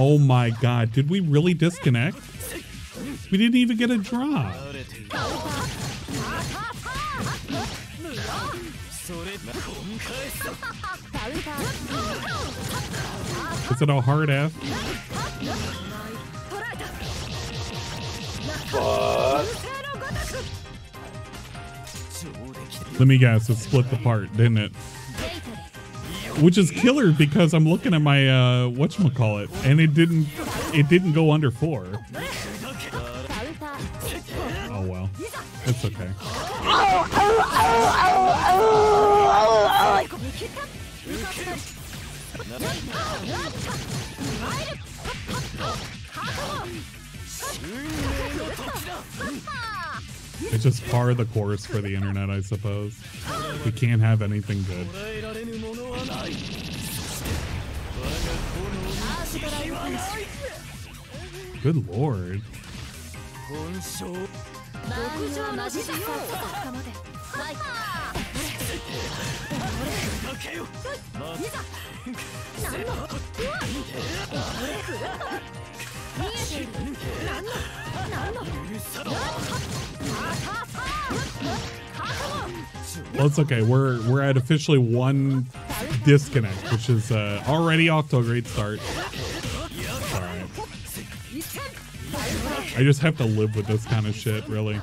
Oh my god, did we really disconnect? We didn't even get a drop. Is it a hard F? Let me guess, it split the part, didn't it? Which is killer because I'm looking at my uh whatchamacallit and it didn't it didn't go under four. Oh well. It's okay. It's just par the course for the internet, I suppose. We can't have anything good. Good lord. Well, it's okay. We're we're at officially one disconnect, which is uh, already off to a great start. I just have to live with this kind of shit, really.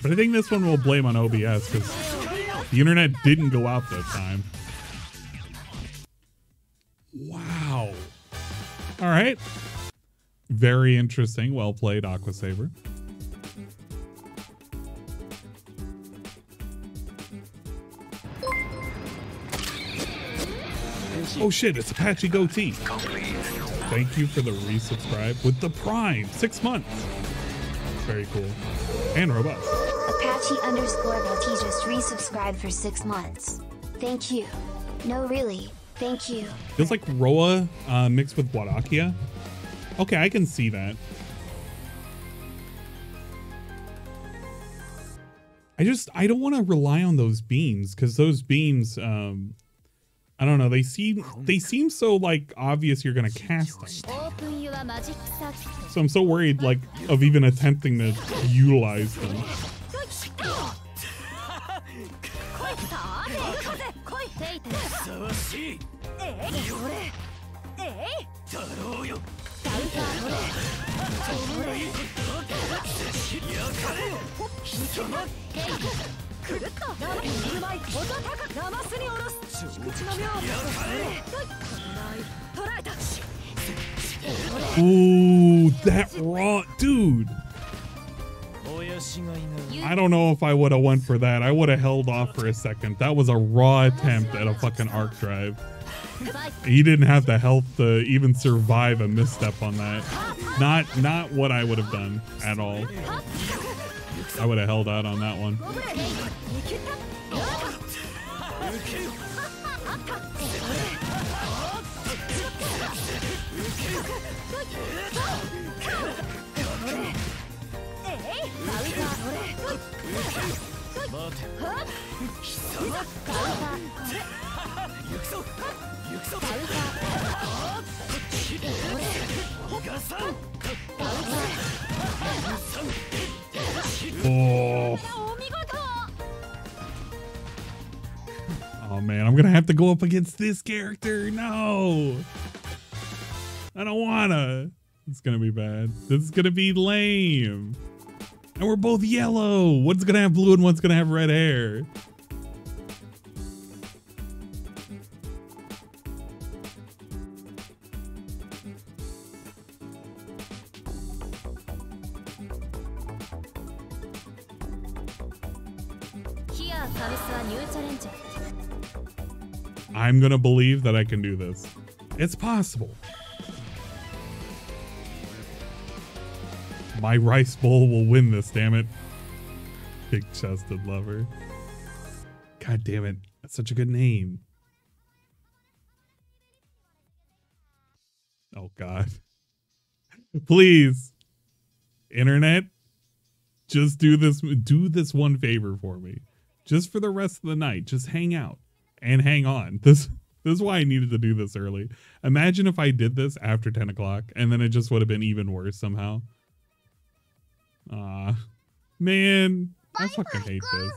But I think this one will blame on OBS because the internet didn't go out that time. Wow. All right. Very interesting. Well played, Aqua Saber. Oh shit, it's Apache Goatee. Thank you for the resubscribe with the Prime. Six months. Very cool. And robust. Apache underscore Goatee just resubscribed for six months. Thank you. No, really. Thank you. Feels like Roa uh, mixed with Wallachia. Okay, I can see that. I just I don't want to rely on those beams because those beams, um, I don't know. They seem they seem so like obvious you're gonna cast them. So I'm so worried like of even attempting to utilize them. Ooh, that raw dude. I don't know if I would have went for that. I would have held off for a second. That was a raw attempt at a fucking arc drive. He didn't have the health to even survive a misstep on that. Not not what I would have done at all. I would have held out on that one. Oh. Man, I'm gonna have to go up against this character. No. I don't wanna. It's gonna be bad. This is gonna be lame. And we're both yellow. One's gonna have blue and one's gonna have red hair. I'm gonna believe that I can do this. It's possible. My rice bowl will win this, damn it. Big chested lover. God damn it. That's such a good name. Oh god. Please. Internet, just do this do this one favor for me. just for the rest of the night. Just hang out and hang on. This this is why I needed to do this early. Imagine if I did this after 10 o'clock and then it just would have been even worse somehow. Ah, man, I fucking hate this.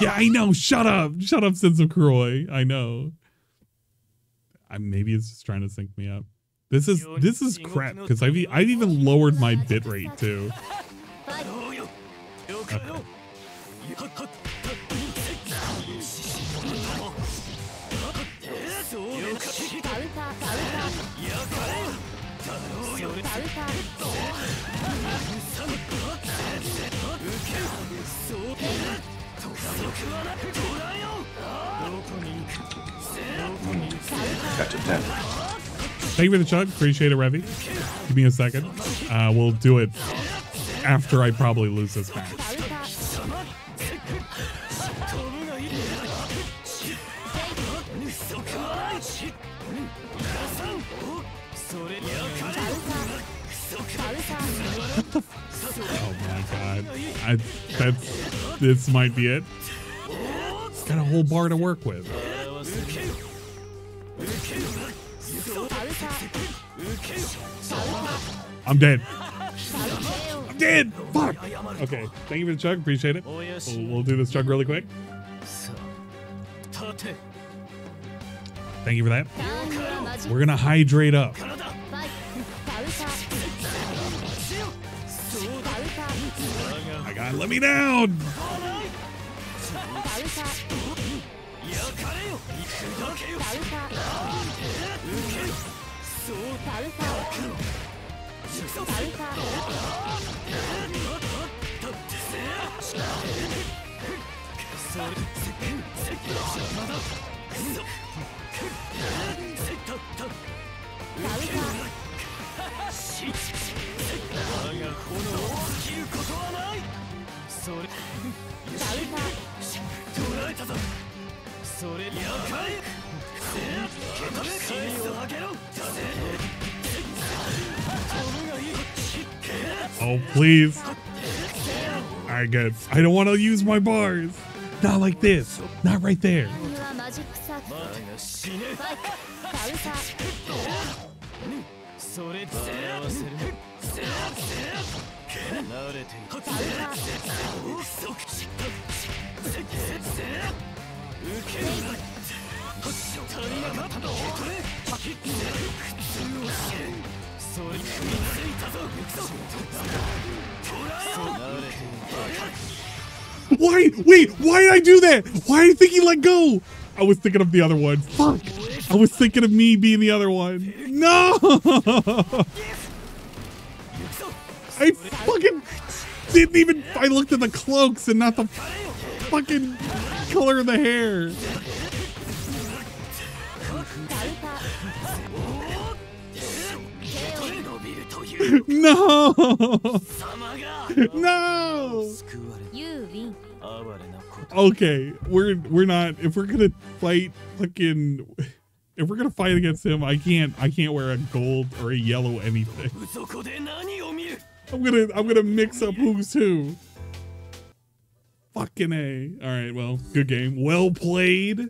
Yeah, I know. Shut up. Shut up, Sense of Croy. I know. I, maybe it's just trying to sync me up. This is this is crap because I've I've even lowered my bitrate too. Okay. Got to 10. Thank you for the chug. Appreciate it, Revy. Give me a second. Uh, we'll do it after I probably lose this match. I that's this might be it. Got a whole bar to work with. I'm dead. I'm dead. Fuck. Okay. Thank you for the chug. Appreciate it. We'll, we'll do this chug really quick. Thank you for that. We're gonna hydrate up. My God, let me down. Oh, please. All right, good. I don't want to use my bars. Not like this. Not right there. Why? Wait, why did I do that? Why did I think he let go? I was thinking of the other one. Fuck. I was thinking of me being the other one. No! I fucking didn't even. I looked at the cloaks and not the fucking color of the hair. No! No! Okay, we're we're not. If we're gonna fight, fucking, if we're gonna fight against him, I can't. I can't wear a gold or a yellow anything. I'm gonna. I'm gonna mix up who's who. Fucking a. All right. Well, good game. Well played.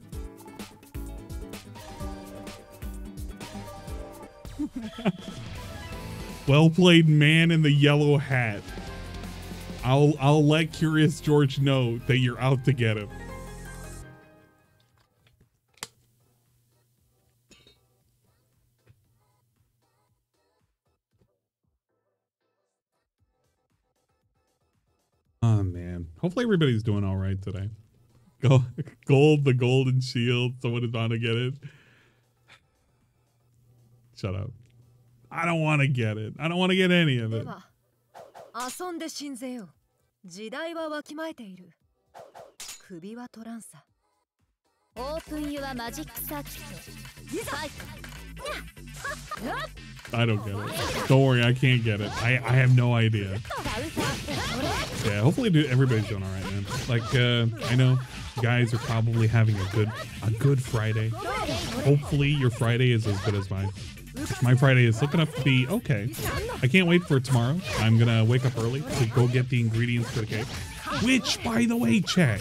well played, man in the yellow hat. I'll I'll let Curious George know that you're out to get him. Oh man. Hopefully everybody's doing all right today. Go gold, the golden shield. Someone is on to get it. Shut up. I don't want to get it. I don't want to get any of で it. は遊んで信ぜよ時代はわきまえている首は取らんさオープンユアマジックサーキットファイ I don't get it. Don't worry, I can't get it. I, I have no idea. Yeah, hopefully do- everybody's doing all right, man. Like, uh, I know you guys are probably having a good a good Friday. Hopefully your Friday is as good as mine. My Friday is looking up to be okay. I can't wait for tomorrow. I'm gonna wake up early to go get the ingredients for the cake. Which, by the way, chat,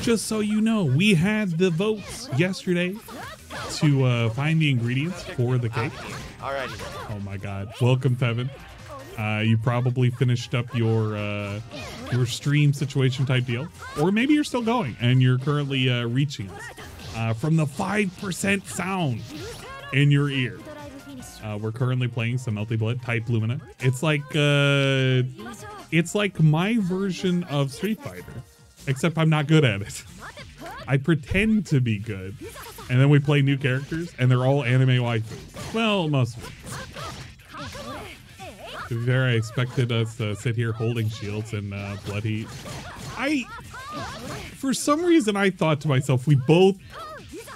just so you know, we had the votes yesterday to uh, find the ingredients for the cake. Alrighty. Oh my god. Welcome, Tevin. Uh, you probably finished up your uh, your stream situation type deal. Or maybe you're still going and you're currently uh, reaching us uh, from the 5% sound in your ear. Uh, we're currently playing some Melty Blood type Lumina. It's like uh, it's like my version of Street Fighter, except I'm not good at it. I pretend to be good, and then we play new characters, and they're all anime waifus. Well, most of them. To be fair, I expected us to sit here holding shields and uh, blood heat. I, for some reason, I thought to myself, we both,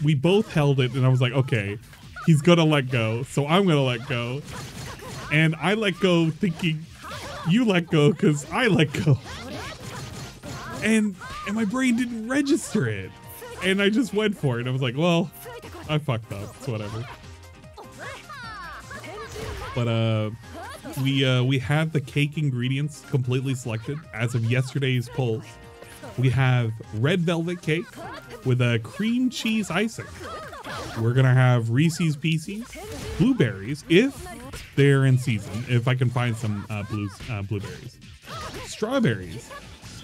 we both held it, and I was like, okay, he's gonna let go, so I'm gonna let go, and I let go thinking you let go because I let go, and and my brain didn't register it, and I just went for it. I was like, well, I fucked up. It's whatever. But uh we uh, we have the cake ingredients completely selected as of yesterday's polls. We have red velvet cake with a cream cheese icing. We're gonna have Reese's Pieces, blueberries if they're in season. If I can find some uh, blues uh, blueberries, strawberries,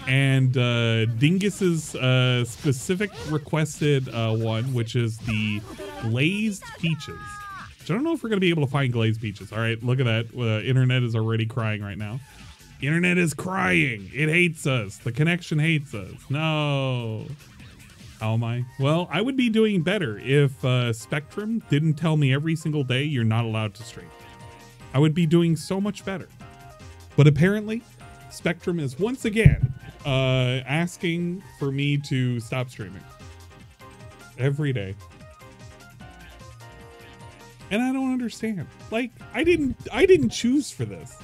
and uh, Dingus's uh, specific requested uh, one, which is the glazed peaches. I don't know if we're gonna be able to find glazed peaches. All right, look at that. Uh, internet is already crying right now. Internet is crying. It hates us. The connection hates us. No. How am I? Well, I would be doing better if uh, Spectrum didn't tell me every single day you're not allowed to stream. I would be doing so much better. But apparently, Spectrum is once again uh, asking for me to stop streaming every day and I don't understand. Like I didn't I didn't choose for this.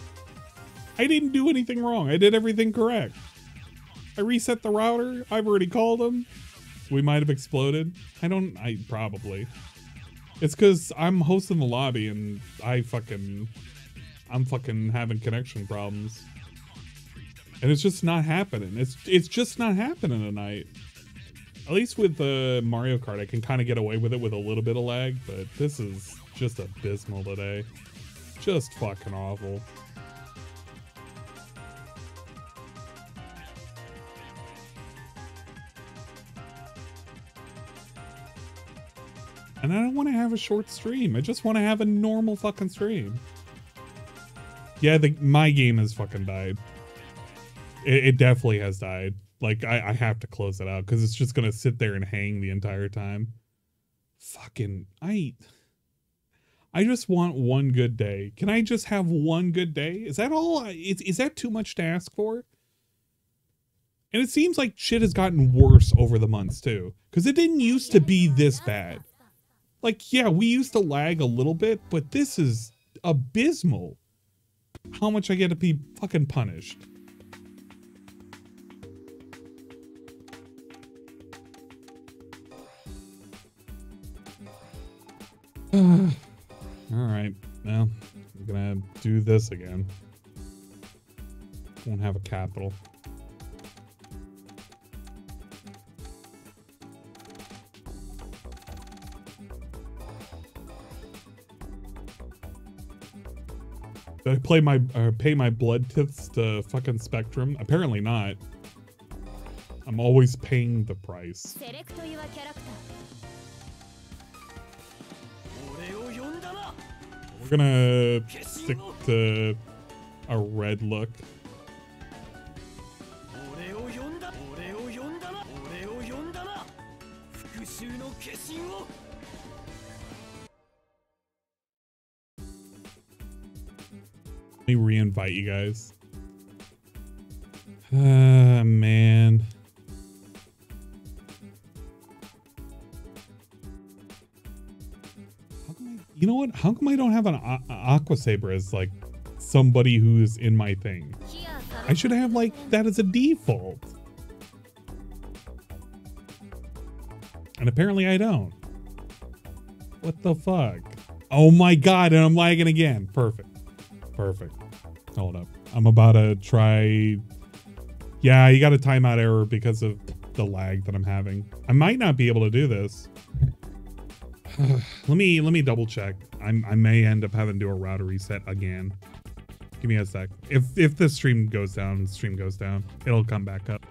I didn't do anything wrong. I did everything correct. I reset the router. I've already called them. We might have exploded. I don't I probably. It's cuz I'm hosting the lobby and I fucking I'm fucking having connection problems. And it's just not happening. It's it's just not happening tonight. At least with the uh, Mario Kart, I can kind of get away with it with a little bit of lag, but this is just abysmal today. Just fucking awful. And I don't want to have a short stream. I just want to have a normal fucking stream. Yeah, the, my game has fucking died. It, it definitely has died. Like, I, I have to close it out because it's just going to sit there and hang the entire time. Fucking, I... I just want one good day. Can I just have one good day? Is that all? Is, is that too much to ask for? And it seems like shit has gotten worse over the months too. Because it didn't used to be this bad. Like, yeah, we used to lag a little bit, but this is abysmal. How much I get to be fucking punished. All right. Well, I'm gonna do this again. Won't have a capital. Did I play my uh, pay my blood tits to fucking Spectrum? Apparently not. I'm always paying the price. We're gonna stick to a red look. Me re-invite you guys. Ah, man. you know what? How come I don't have an Aqua Saber as like somebody who's in my thing? I should have like that as a default. And apparently I don't. What the fuck? Oh my god, and I'm lagging again. Perfect. Perfect. Hold up. I'm about to try Yeah, you got a timeout error because of the lag that I'm having. I might not be able to do this. let me let me double check. I'm, I may end up having to do a router reset again. Give me a sec. If if the stream goes down, stream goes down. It'll come back up.